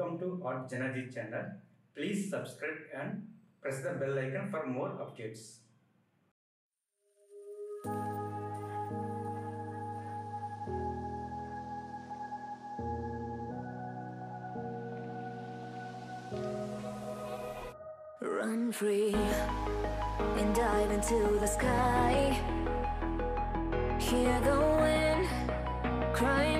Welcome to Art JanaG channel. Please subscribe and press the bell icon for more updates. Run free and dive into the sky. Hear the wind crying